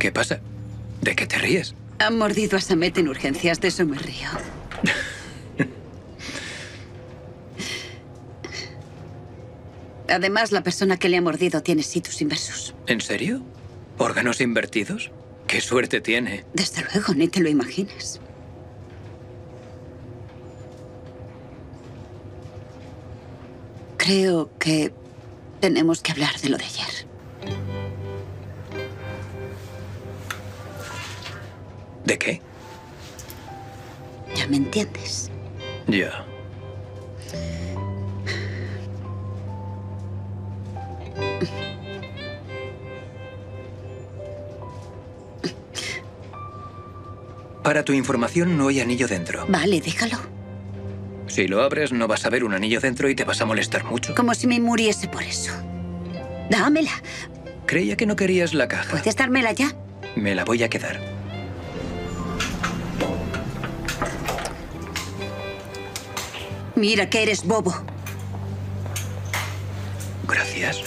¿Qué pasa? ¿De qué te ríes? Han mordido a Samet en urgencias, de eso me río. Además, la persona que le ha mordido tiene situs inversos. ¿En serio? ¿Órganos invertidos? ¡Qué suerte tiene! Desde luego, ni te lo imaginas. Creo que tenemos que hablar de lo de ayer. ¿De qué? Ya me entiendes. Ya. Para tu información, no hay anillo dentro. Vale, déjalo. Si lo abres, no vas a ver un anillo dentro y te vas a molestar mucho. Como si me muriese por eso. Dámela. Creía que no querías la caja. ¿Puedes dármela ya? Me la voy a quedar. Mira que eres bobo. Gracias.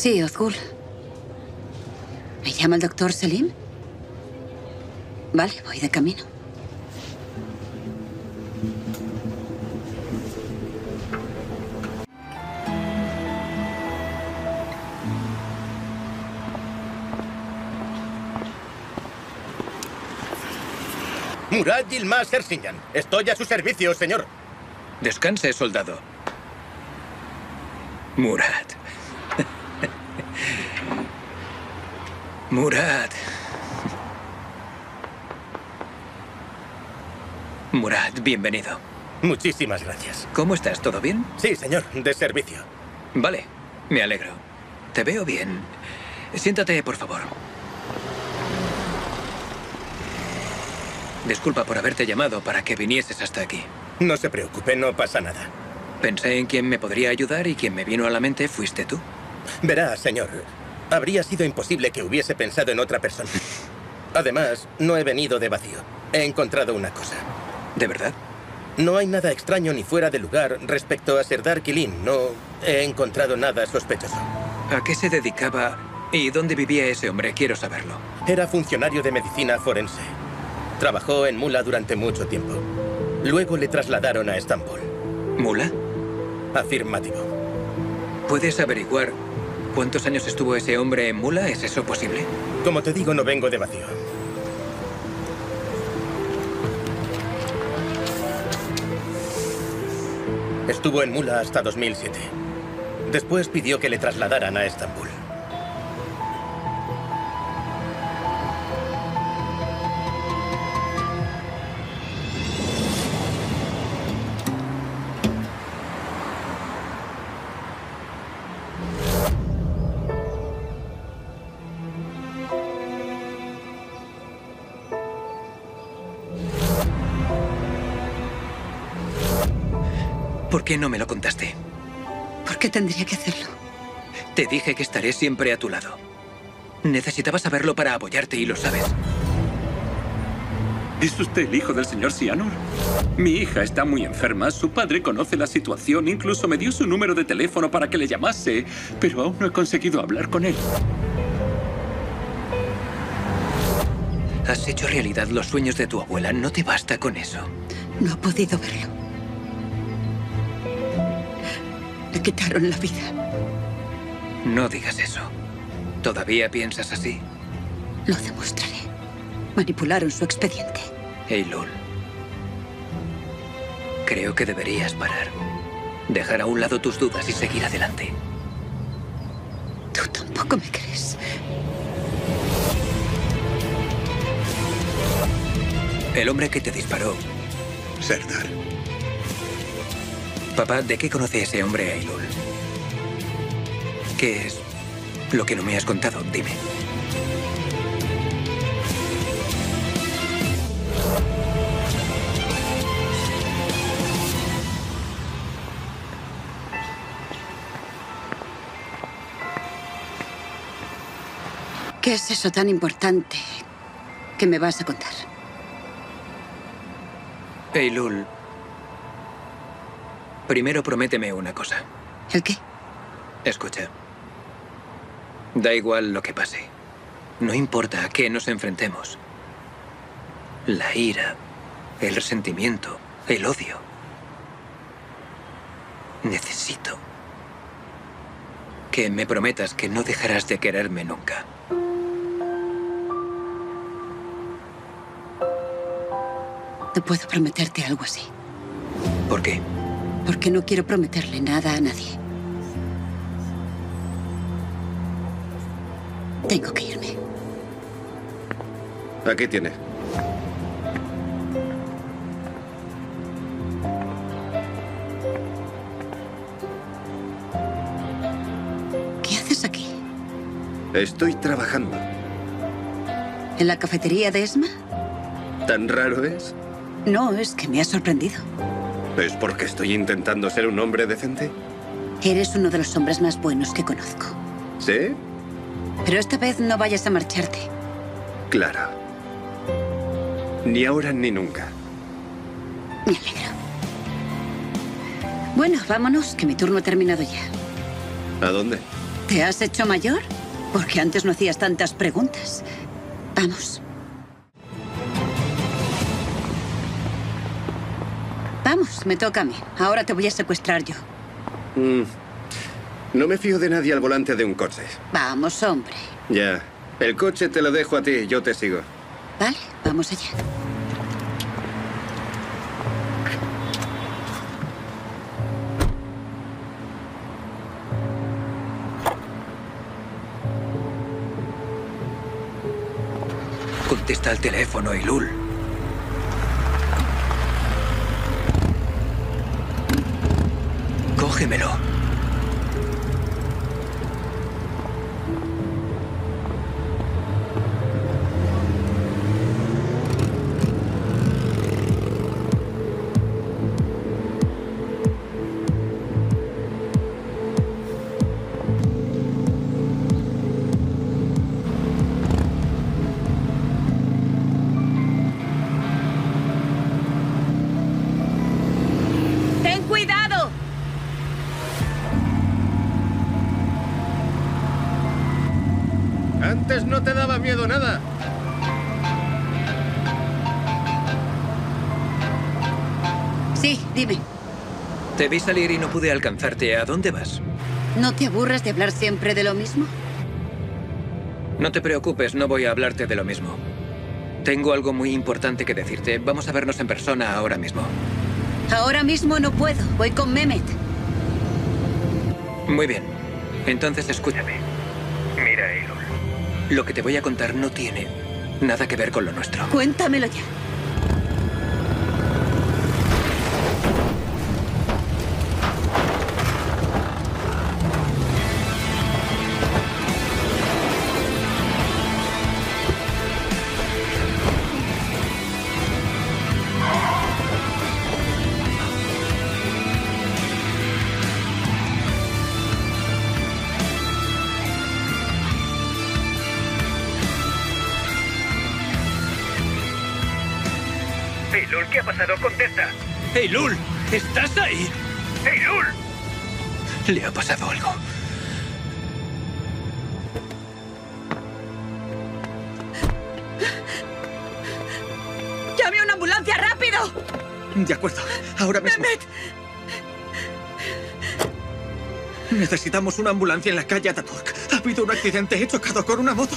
Sí, Ozgul. ¿Me llama el doctor Selim? Vale, voy de camino. Murad Yilmaz Ersinyan. Estoy a su servicio, señor. Descanse, soldado. Murad. Murad. Murad, bienvenido. Muchísimas gracias. ¿Cómo estás? ¿Todo bien? Sí, señor. De servicio. Vale, me alegro. Te veo bien. Siéntate, por favor. Disculpa por haberte llamado para que vinieses hasta aquí. No se preocupe, no pasa nada. Pensé en quién me podría ayudar y quien me vino a la mente fuiste tú. Verá, señor. Habría sido imposible que hubiese pensado en otra persona. Además, no he venido de vacío. He encontrado una cosa. ¿De verdad? No hay nada extraño ni fuera de lugar respecto a Serdar Kilin. No he encontrado nada sospechoso. ¿A qué se dedicaba y dónde vivía ese hombre? Quiero saberlo. Era funcionario de medicina forense. Trabajó en Mula durante mucho tiempo. Luego le trasladaron a Estambul. ¿Mula? Afirmativo. ¿Puedes averiguar cuántos años estuvo ese hombre en Mula? ¿Es eso posible? Como te digo, no vengo de vacío. Estuvo en Mula hasta 2007. Después pidió que le trasladaran a Estambul. ¿Por qué no me lo contaste? ¿Por qué tendría que hacerlo? Te dije que estaré siempre a tu lado. Necesitaba saberlo para apoyarte y lo sabes. ¿Es usted el hijo del señor Sianor? Mi hija está muy enferma, su padre conoce la situación, incluso me dio su número de teléfono para que le llamase, pero aún no he conseguido hablar con él. Has hecho realidad los sueños de tu abuela. No te basta con eso. No ha podido verlo. Le quitaron la vida. No digas eso. ¿Todavía piensas así? Lo demostraré. Manipularon su expediente. Eilul. Creo que deberías parar. Dejar a un lado tus dudas y seguir adelante. Tú tampoco me crees. El hombre que te disparó. Serdar. Papá, ¿de qué conoce ese hombre a Eilul? ¿Qué es lo que no me has contado? Dime. ¿Qué es eso tan importante que me vas a contar? Eilul, primero prométeme una cosa. ¿El qué? Escucha. Da igual lo que pase. No importa a qué nos enfrentemos. La ira, el resentimiento, el odio. Necesito que me prometas que no dejarás de quererme nunca. No puedo prometerte algo así. ¿Por qué? Porque no quiero prometerle nada a nadie. Tengo que irme. Aquí tiene. ¿Qué haces aquí? Estoy trabajando. ¿En la cafetería de Esma? ¿Tan raro es? No, es que me ha sorprendido. ¿Es porque estoy intentando ser un hombre decente? Eres uno de los hombres más buenos que conozco. ¿Sí? Pero esta vez no vayas a marcharte. Claro. Ni ahora ni nunca. Me alegro. Bueno, vámonos, que mi turno ha terminado ya. ¿A dónde? ¿Te has hecho mayor? Porque antes no hacías tantas preguntas. Vamos. Vamos, me toca a mí. Ahora te voy a secuestrar yo. Mm, No me fío de nadie al volante de un coche. Vamos, hombre. Ya. El coche te lo dejo a ti, yo te sigo. Vale, vamos allá. Contesta al teléfono, Ilul. Cógemelo. No te daba miedo nada. Sí, dime. Te vi salir y no pude alcanzarte. ¿A dónde vas? ¿No te aburres de hablar siempre de lo mismo? No te preocupes, no voy a hablarte de lo mismo. Tengo algo muy importante que decirte. Vamos a vernos en persona ahora mismo. Ahora mismo no puedo. Voy con Mehmet. Muy bien. Entonces escúchame. Mira, Eilul. Lo que te voy a contar no tiene nada que ver con lo nuestro. Cuéntamelo ya. Eilul, ¿qué ha pasado? Contesta. Eilul, ¿estás ahí? Eilul. Le ha pasado algo. ¡Llame a una ambulancia rápido! De acuerdo, ahora mismo. Mehmet, Necesitamos una ambulancia en la calle Ataturk. Ha habido un accidente, he chocado con una moto.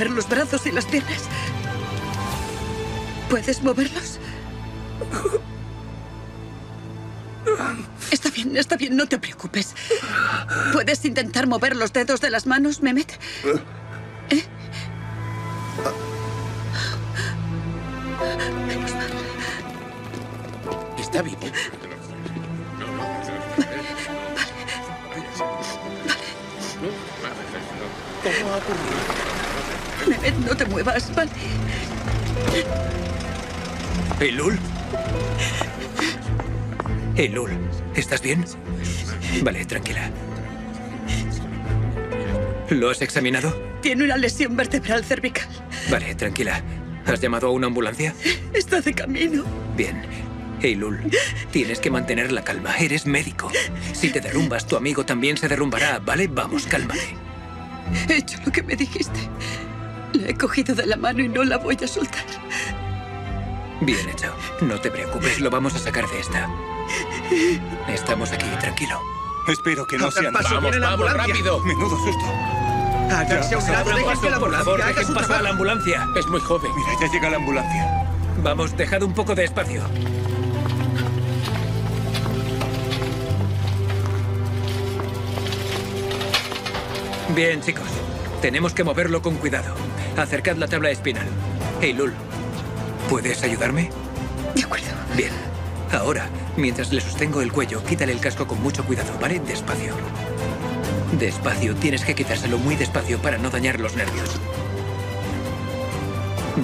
Mover los brazos y las piernas? ¿Puedes moverlos? Está bien, está bien, no te preocupes. ¿Puedes intentar mover los dedos de las manos, Mehmet? ¿Eh? Está vivo. ¿Cómo ha ocurrido? Mehmet, no te muevas, ¿vale? Eilul. Eilul, ¿estás bien? Vale, tranquila. ¿Lo has examinado? Tiene una lesión vertebral cervical. Vale, tranquila. ¿Has llamado a una ambulancia? Está de camino. Bien. Eilul, tienes que mantener la calma. Eres médico. Si te derrumbas, tu amigo también se derrumbará, ¿vale? Vamos, cálmate. He hecho lo que me dijiste. La he cogido de la mano y no la voy a soltar. Bien hecho. No te preocupes, lo vamos a sacar de esta. Estamos aquí, tranquilo. Espero que no Hagan sean... paso, Vamos, vamos, ambulancia. rápido. Menudo susto. Háganse a un lado, Abran dejen paso, que la por ambulancia favor, haga dejen su pasar a la trabajo. ambulancia. Es muy joven. Mira, ya llega la ambulancia. Vamos, dejad un poco de espacio. Bien, chicos. Tenemos que moverlo con cuidado. Acercad la tabla espinal. Hey, Lul, ¿puedes ayudarme? De acuerdo. Bien. Ahora, mientras le sostengo el cuello, quítale el casco con mucho cuidado, ¿vale? Despacio. Despacio, tienes que quitárselo muy despacio para no dañar los nervios.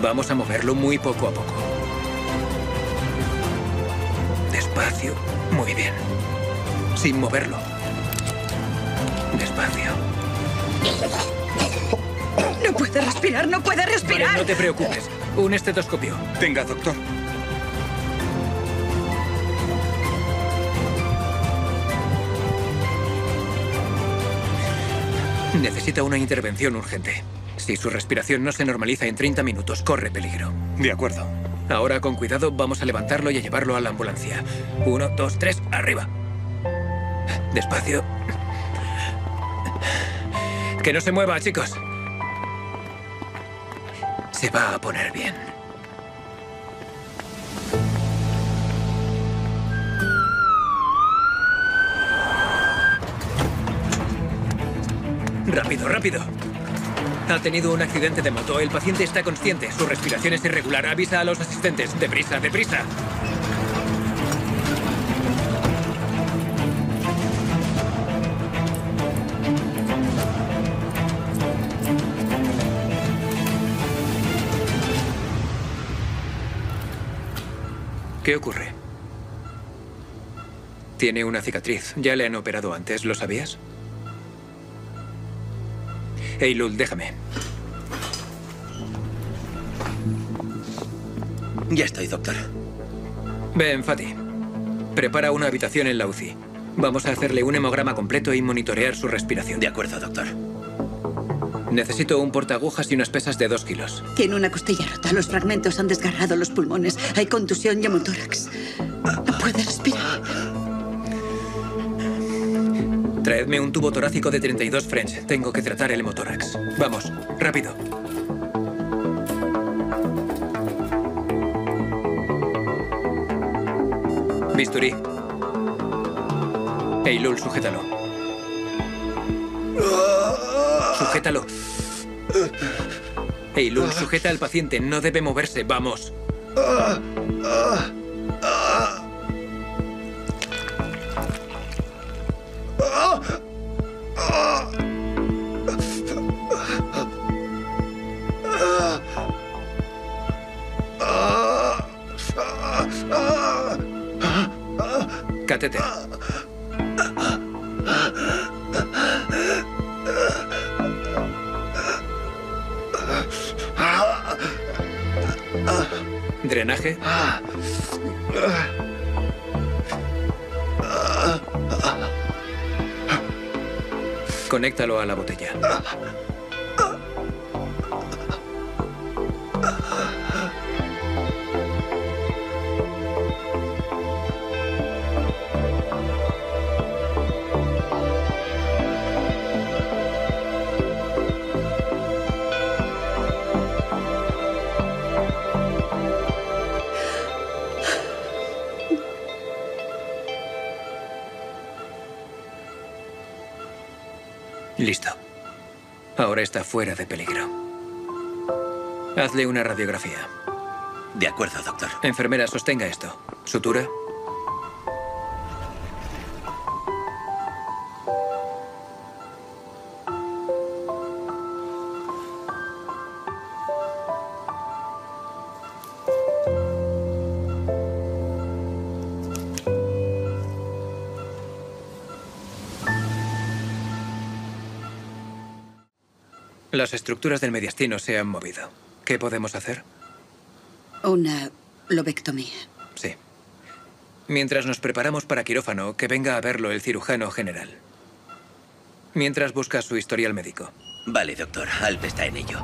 Vamos a moverlo muy poco a poco. Despacio. Muy bien. Sin moverlo. Despacio. No puede respirar, no puede Vale, respirar. no te preocupes. Un estetoscopio. Venga, doctor. Necesita una intervención urgente. Si su respiración no se normaliza en 30 minutos, corre peligro. De acuerdo. Ahora, con cuidado, vamos a levantarlo y a llevarlo a la ambulancia. Uno, dos, tres, arriba. Despacio. Que no se mueva, chicos. Se va a poner bien. Rápido, rápido. Ha tenido un accidente de moto. El paciente está consciente. Su respiración es irregular. Avisa a los asistentes. Deprisa, deprisa. ¿Qué ocurre? Tiene una cicatriz. Ya le han operado antes, ¿lo sabías? Eilul, déjame. Ya estoy, doctor. Ven, Fati. Prepara una habitación en la UCI. Vamos a hacerle un hemograma completo y monitorear su respiración. De acuerdo, doctor. Necesito un portaagujas y unas pesas de dos kilos. Tiene una costilla rota. Los fragmentos han desgarrado los pulmones. Hay contusión y hemotórax. No puede respirar. Traedme un tubo torácico de 32 French. Tengo que tratar el hemotórax. Vamos, rápido. Bisturí. Eilul, sujétalo. Sujétalo. Eilul, sujeta al paciente. No debe moverse. Vamos. Drenaje. Conéctalo a la botella. Listo. Ahora está fuera de peligro. Hazle una radiografía. De acuerdo, doctor. Enfermera, sostenga esto. Sutura. Las estructuras del mediastino se han movido. ¿Qué podemos hacer? Una lobectomía. Sí. Mientras nos preparamos para quirófano, que venga a verlo el cirujano general. Mientras busca su historial médico. Vale, doctor. Alp está en ello.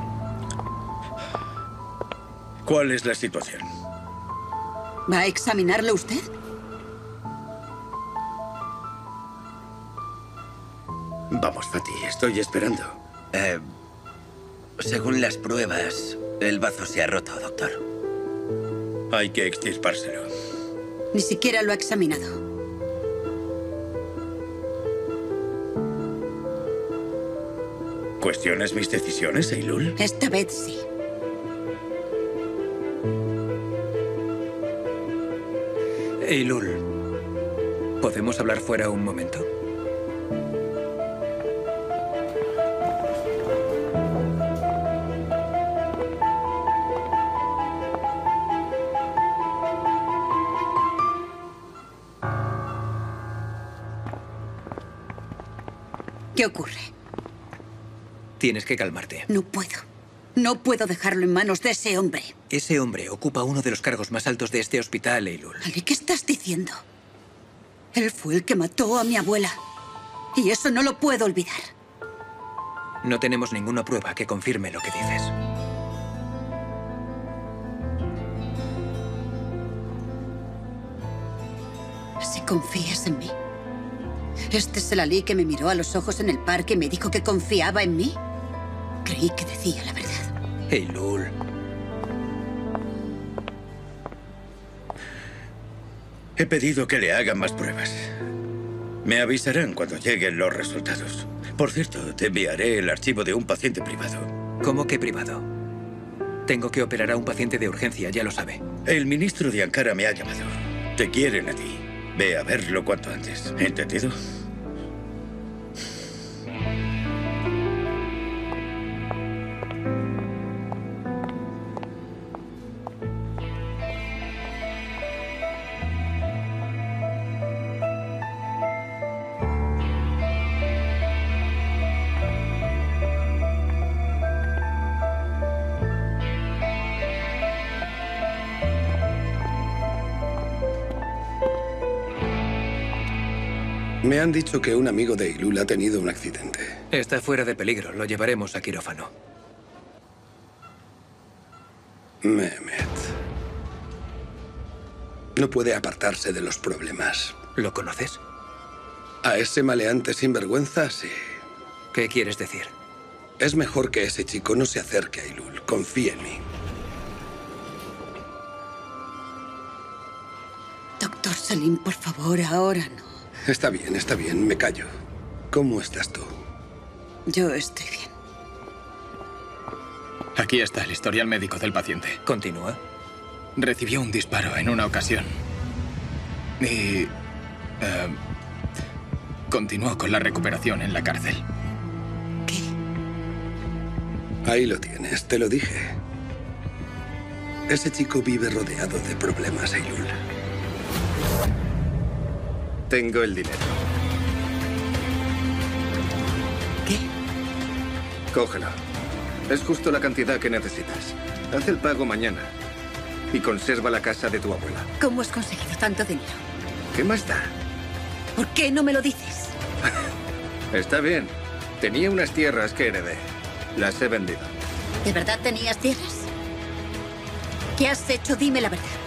¿Cuál es la situación? ¿Va a examinarlo usted? Vamos, Fati, estoy esperando. Eh, según las pruebas, el bazo se ha roto, doctor. Hay que extirpárselo. Ni siquiera lo ha examinado. ¿Cuestionas mis decisiones, Eilul? Esta vez sí. Eilul, ¿podemos hablar fuera un momento? ¿Qué ocurre? Tienes que calmarte. No puedo. No puedo dejarlo en manos de ese hombre. Ese hombre ocupa uno de los cargos más altos de este hospital, Eilul. Ali, ¿qué estás diciendo? Él fue el que mató a mi abuela. Y eso no lo puedo olvidar. No tenemos ninguna prueba que confirme lo que dices. Si confías en mí. Este es el Ali que me miró a los ojos en el parque y me dijo que confiaba en mí. Creí que decía la verdad. Eilul. He pedido que le hagan más pruebas. Me avisarán cuando lleguen los resultados. Por cierto, te enviaré el archivo de un paciente privado. ¿Cómo que privado? Tengo que operar a un paciente de urgencia, ya lo sabe. El ministro de Ankara me ha llamado. Te quieren a ti. Ve a verlo cuanto antes. ¿Entendido? Me han dicho que un amigo de Ilul ha tenido un accidente. Está fuera de peligro. Lo llevaremos a quirófano. Mehmet. No puede apartarse de los problemas. ¿Lo conoces? A ese maleante sinvergüenza, sí. ¿Qué quieres decir? Es mejor que ese chico no se acerque a Ilul. Confía en mí. Doctor Salim, por favor, ahora no. Está bien, está bien. Me callo. ¿Cómo estás tú? Yo estoy bien. Aquí está el historial médico del paciente. Continúa. Recibió un disparo en una ocasión. Y... eh, continuó con la recuperación en la cárcel. Ahí lo tienes, te lo dije. Ese chico vive rodeado de problemas, Ailul. Tengo el dinero. ¿Qué? Cógelo. Es justo la cantidad que necesitas. Haz el pago mañana. Y conserva la casa de tu abuela. ¿Cómo has conseguido tanto dinero? ¿Qué más da? ¿Por qué no me lo dices? Está bien. Tenía unas tierras que heredé. Las he vendido. ¿De verdad tenías tierras? ¿Qué has hecho? Dime la verdad.